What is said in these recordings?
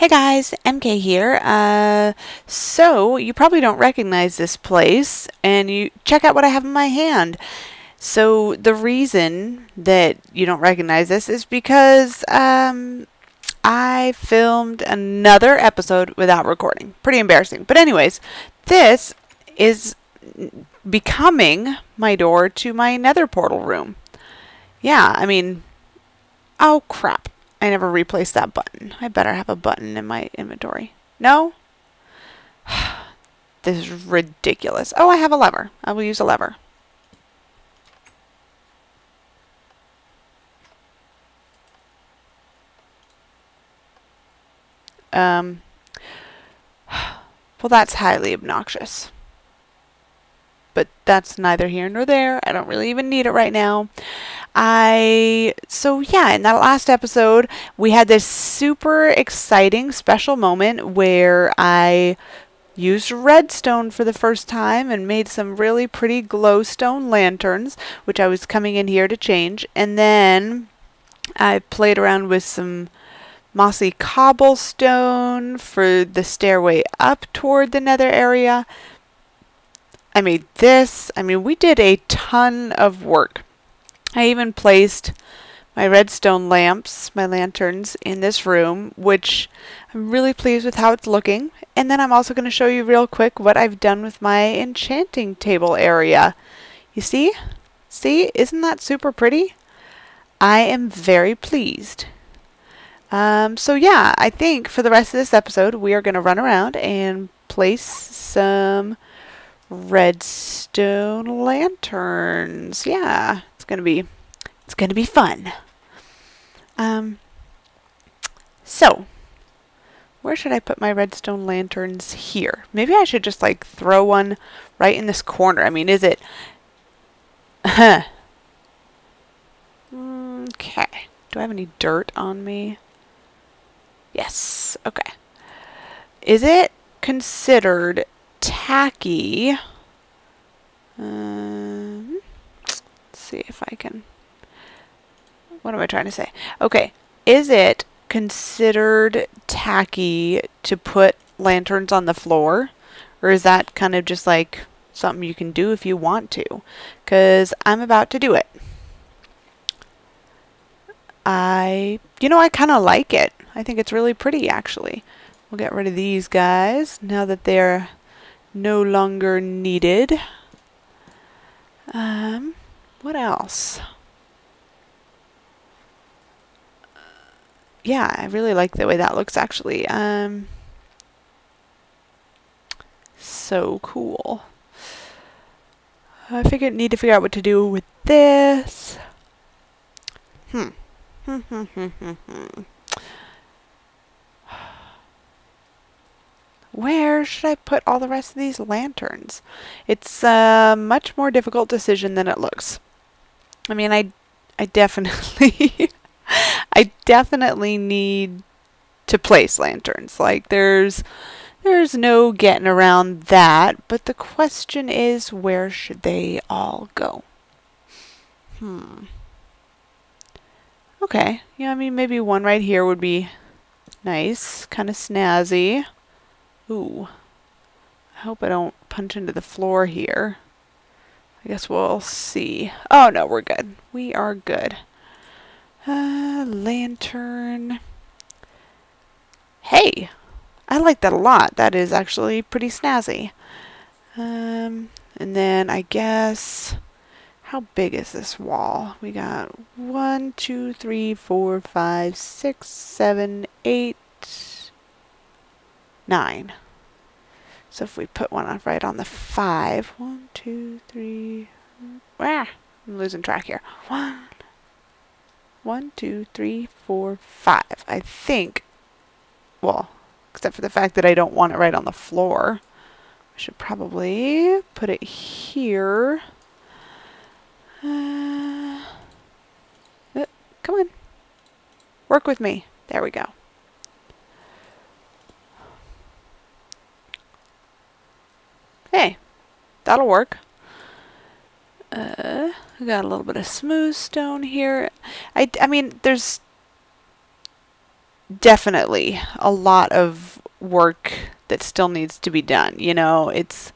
Hey guys, MK here. Uh, so, you probably don't recognize this place, and you check out what I have in my hand. So, the reason that you don't recognize this is because um, I filmed another episode without recording. Pretty embarrassing. But anyways, this is becoming my door to my nether portal room. Yeah, I mean, oh crap. I never replaced that button. I better have a button in my inventory. No? this is ridiculous. Oh, I have a lever. I will use a lever. Um, well, that's highly obnoxious. But that's neither here nor there. I don't really even need it right now. I so yeah, in that last episode, we had this super exciting special moment where I used redstone for the first time and made some really pretty glowstone lanterns, which I was coming in here to change. And then I played around with some mossy cobblestone for the stairway up toward the nether area. I made this. I mean, we did a ton of work. I even placed my redstone lamps, my lanterns, in this room, which I'm really pleased with how it's looking. And then I'm also going to show you real quick what I've done with my enchanting table area. You see? See? Isn't that super pretty? I am very pleased. Um, so yeah, I think for the rest of this episode, we are going to run around and place some redstone lanterns. Yeah, gonna be it's gonna be fun. Um so where should I put my redstone lanterns here? Maybe I should just like throw one right in this corner. I mean, is it Okay. Do I have any dirt on me? Yes. Okay. Is it considered tacky. See if I can. What am I trying to say? Okay, is it considered tacky to put lanterns on the floor? Or is that kind of just like something you can do if you want to? Because I'm about to do it. I, you know, I kind of like it. I think it's really pretty, actually. We'll get rid of these guys now that they're no longer needed. Um, what else? yeah, I really like the way that looks actually. Um, so cool. I figured need to figure out what to do with this. Hmm. Where should I put all the rest of these lanterns? It's a much more difficult decision than it looks. I mean, I, I definitely, I definitely need to place lanterns. Like, there's, there's no getting around that. But the question is, where should they all go? Hmm. Okay. Yeah, I mean, maybe one right here would be nice. Kind of snazzy. Ooh. I hope I don't punch into the floor here. I guess we'll see. Oh, no, we're good. We are good. Uh, lantern. Hey! I like that a lot. That is actually pretty snazzy. Um, and then I guess... How big is this wall? We got one, two, three, four, five, six, seven, eight, nine. So if we put one on right on the five, one, two, three, ah, I'm losing track here. One, one, two, three, four, five. I think, well, except for the fact that I don't want it right on the floor. I should probably put it here. Uh, uh, come on. Work with me. There we go. Hey, that'll work. Uh, we got a little bit of smooth stone here. I, I mean, there's... definitely a lot of work that still needs to be done. You know, it's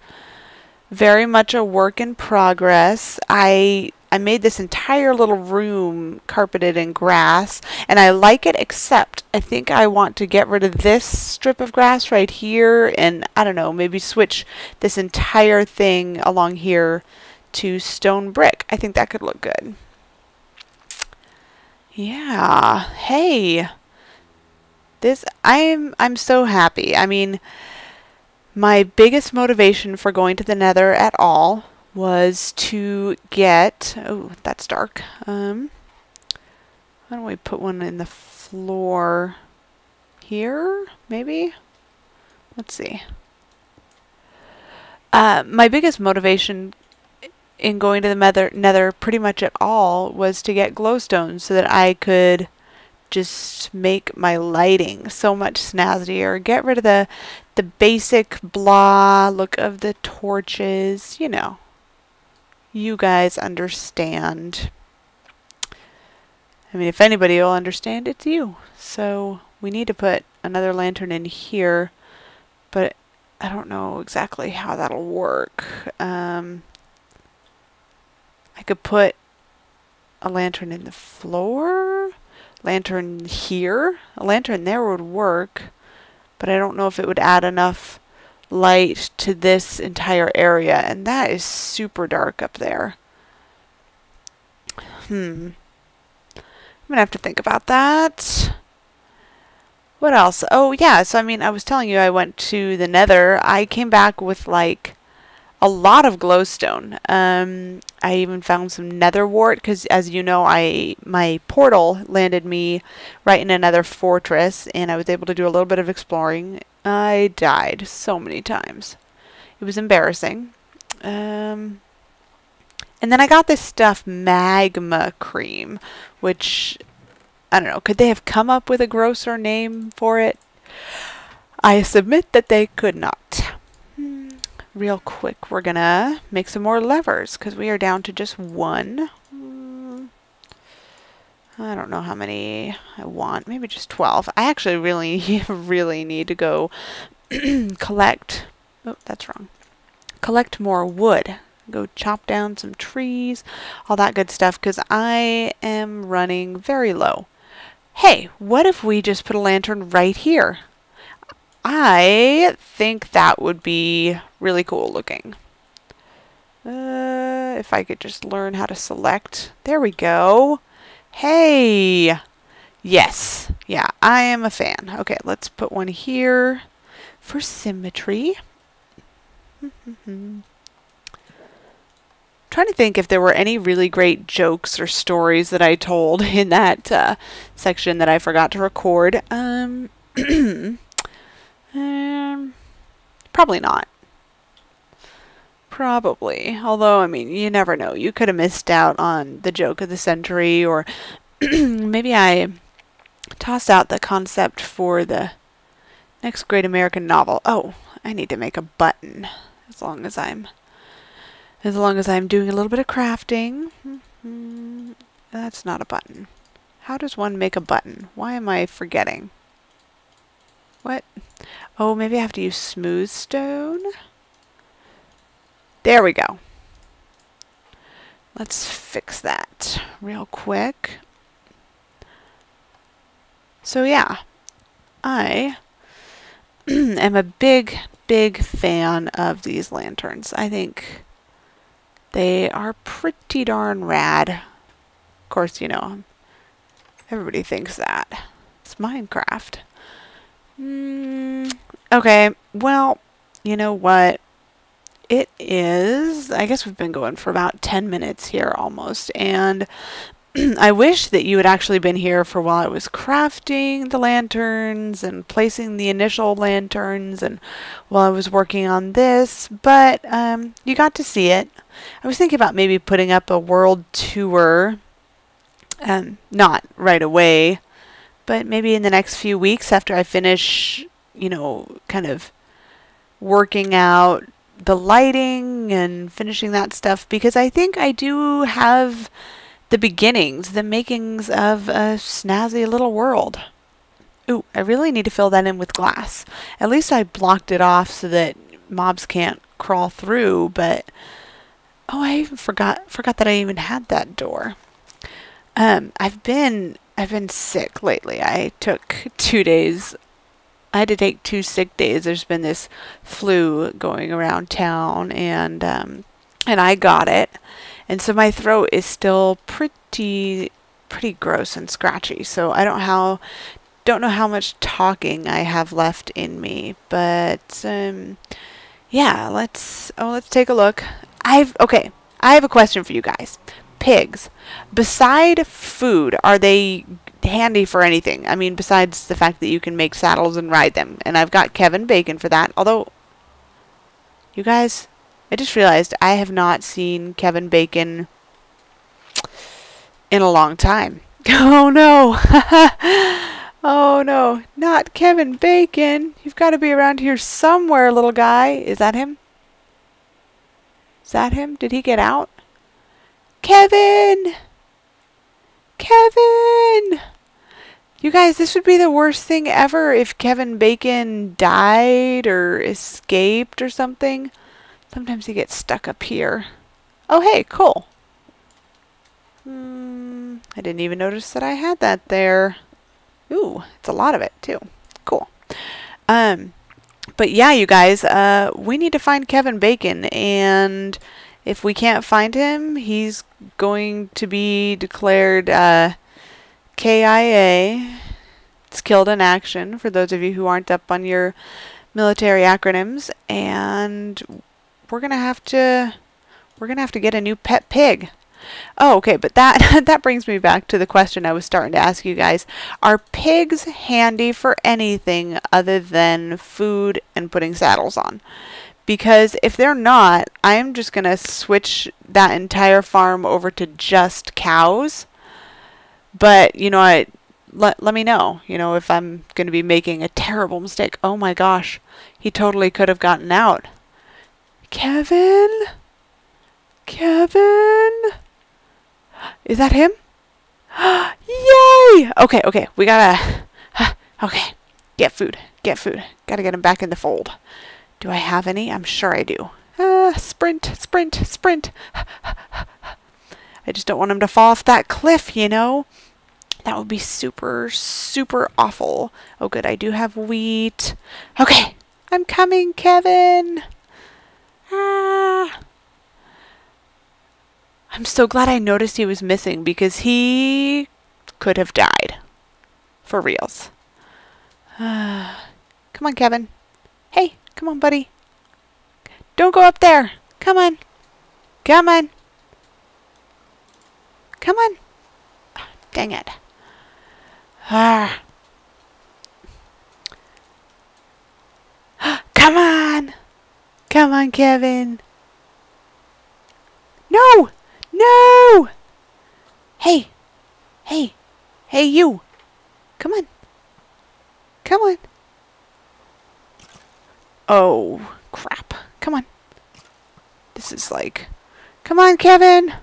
very much a work in progress. I I made this entire little room carpeted in grass and I like it except I think I want to get rid of this strip of grass right here and I don't know maybe switch this entire thing along here to stone brick. I think that could look good. Yeah. Hey. This I'm I'm so happy. I mean, my biggest motivation for going to the Nether at all was to get oh, that's dark. Um why don't we put one in the floor here, maybe? Let's see. Uh, my biggest motivation in going to the nether, nether pretty much at all was to get glowstone so that I could just make my lighting so much snazzier. Get rid of the the basic blah look of the torches, you know. You guys understand. I mean, if anybody will understand, it's you. So we need to put another lantern in here, but I don't know exactly how that'll work. Um, I could put a lantern in the floor, lantern here, a lantern there would work, but I don't know if it would add enough light to this entire area, and that is super dark up there. Hmm. I'm gonna have to think about that. What else? Oh, yeah, so I mean, I was telling you I went to the nether. I came back with like a lot of glowstone. Um, I even found some nether wart because, as you know, I my portal landed me right in another fortress, and I was able to do a little bit of exploring. I died so many times. It was embarrassing. Um, and then I got this stuff, magma cream, which I don't know. Could they have come up with a grosser name for it? I submit that they could not real quick, we're gonna make some more levers because we are down to just one. I don't know how many I want. Maybe just 12. I actually really, really need to go collect. Oh, that's wrong. Collect more wood. Go chop down some trees, all that good stuff, because I am running very low. Hey, what if we just put a lantern right here? I think that would be really cool looking. Uh, if I could just learn how to select. There we go. Hey! Yes. Yeah, I am a fan. Okay, let's put one here for symmetry. trying to think if there were any really great jokes or stories that I told in that uh, section that I forgot to record. Um, Um, probably not. Probably. Although, I mean, you never know. You could have missed out on the joke of the century, or maybe I tossed out the concept for the next great American novel. Oh, I need to make a button. As long as I'm, as long as I'm doing a little bit of crafting. Mm-hmm. That's not a button. How does one make a button? Why am I forgetting? What? Oh, maybe I have to use smooth stone? There we go. Let's fix that real quick. So yeah, I am a big, big fan of these lanterns. I think they are pretty darn rad. Of course, you know, everybody thinks that. It's Minecraft. Mm, okay, well, you know what? It is, I guess we've been going for about 10 minutes here almost, and I wish that you had actually been here for while I was crafting the lanterns and placing the initial lanterns and while I was working on this, but um, you got to see it. I was thinking about maybe putting up a world tour, um, not right away, but maybe in the next few weeks after I finish, you know, kind of working out the lighting and finishing that stuff because I think I do have the beginnings, the makings of a snazzy little world. Ooh, I really need to fill that in with glass. At least I blocked it off so that mobs can't crawl through, but oh, I even forgot forgot that I even had that door. Um, I've been I've been sick lately. I took 2 days I had to take two sick days. There's been this flu going around town and um, and I got it. And so my throat is still pretty pretty gross and scratchy. So I don't how don't know how much talking I have left in me, but um, yeah, let's oh let's take a look. I've okay. I have a question for you guys. Pigs, beside food, are they handy for anything. I mean, besides the fact that you can make saddles and ride them. And I've got Kevin Bacon for that. Although, you guys, I just realized I have not seen Kevin Bacon in a long time. Oh no! oh no, not Kevin Bacon. You've got to be around here somewhere, little guy. Is that him? Is that him? Did he get out? Kevin! Kevin! You guys, this would be the worst thing ever if Kevin Bacon died or escaped or something. Sometimes he gets stuck up here. Oh, hey, cool. Hmm, I didn't even notice that I had that there. Ooh, it's a lot of it, too. Cool. Um, but yeah, you guys, uh, we need to find Kevin Bacon, and if we can't find him, he's going to be declared, uh, KIA. It's killed in action for those of you who aren't up on your military acronyms and we're going to have to we're going to have to get a new pet pig. Oh, okay, but that that brings me back to the question I was starting to ask you guys. Are pigs handy for anything other than food and putting saddles on? Because if they're not, I'm just going to switch that entire farm over to just cows but, you know, I let, let me know, you know, if I'm going to be making a terrible mistake. Oh my gosh, he totally could have gotten out. Kevin? Kevin? Is that him? Yay! Okay, okay, we gotta. Okay, get food, get food. Gotta get him back in the fold. Do I have any? I'm sure I do. Uh, sprint, sprint, sprint. I just don't want him to fall off that cliff, you know? That would be super, super awful. Oh, good. I do have wheat. Okay. I'm coming, Kevin. Ah. I'm so glad I noticed he was missing because he could have died. For reals. Ah. come on, Kevin. Hey, come on, buddy. Don't go up there. Come on. Come on. Come on. Oh, dang it. Ah. Come on! Come on, Kevin! No! No! Hey! Hey! Hey, you! Come on! Come on! Oh, crap. Come on. This is like... Come on, Kevin!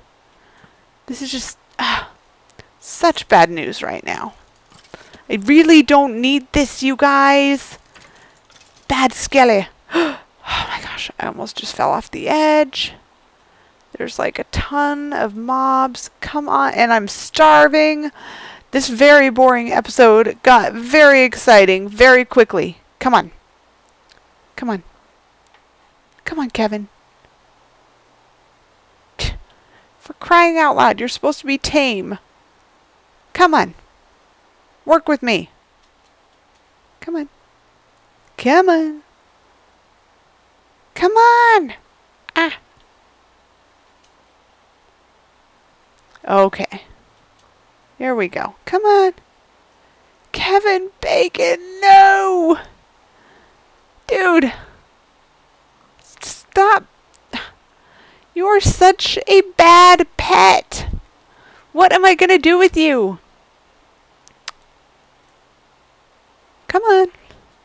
This is just... Uh, such bad news right now. I really don't need this, you guys. Bad skelly. oh my gosh, I almost just fell off the edge. There's like a ton of mobs. Come on, and I'm starving. This very boring episode got very exciting very quickly. Come on. Come on. Come on, Kevin. For crying out loud, you're supposed to be tame. Come on. Work with me. Come on. Come on. Come on. Ah. Okay. Here we go. Come on. Kevin Bacon, no! Dude. Stop. You're such a bad pet. What am I going to do with you? Come on.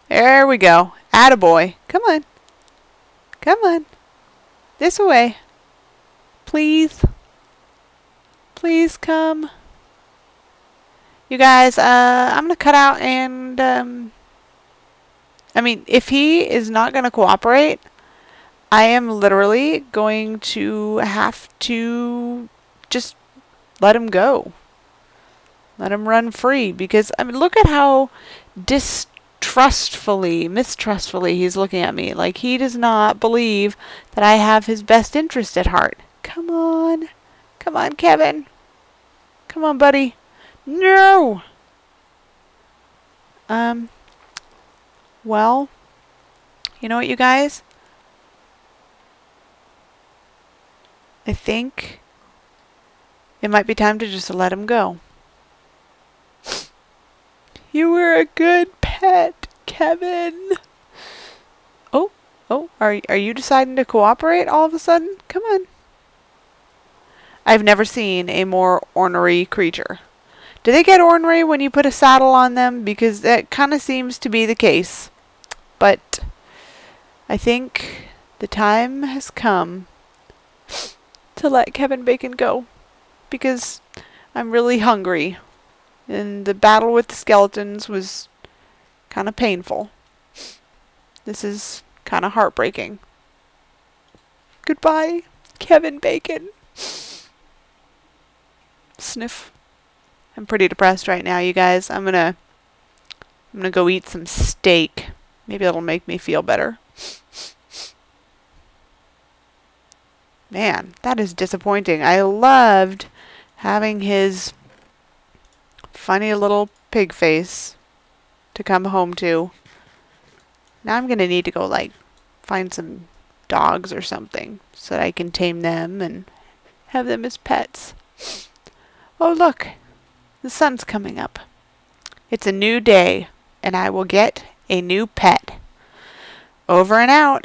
There we go. Attaboy. Come on. Come on. This way. Please. Please come. You guys, uh, I'm going to cut out and, um, I mean, if he is not going to cooperate, I am literally going to have to just let him go. Let him run free because I mean look at how distrustfully, mistrustfully he's looking at me. Like he does not believe that I have his best interest at heart. Come on. Come on, Kevin. Come on, buddy. No. Um well, you know what you guys? I think it might be time to just let him go. You were a good pet, Kevin. Oh, oh, are, are you deciding to cooperate all of a sudden? Come on. I've never seen a more ornery creature. Do they get ornery when you put a saddle on them? Because that kind of seems to be the case. But I think the time has come to let Kevin Bacon go because I'm really hungry and the battle with the skeletons was kind of painful. This is kind of heartbreaking. Goodbye, Kevin Bacon. Sniff. I'm pretty depressed right now, you guys. I'm gonna I'm gonna go eat some steak. Maybe it'll make me feel better. Man, that is disappointing. I loved having his funny little pig face to come home to. Now I'm going to need to go, like, find some dogs or something so that I can tame them and have them as pets. Oh, look. The sun's coming up. It's a new day, and I will get a new pet. Over and out.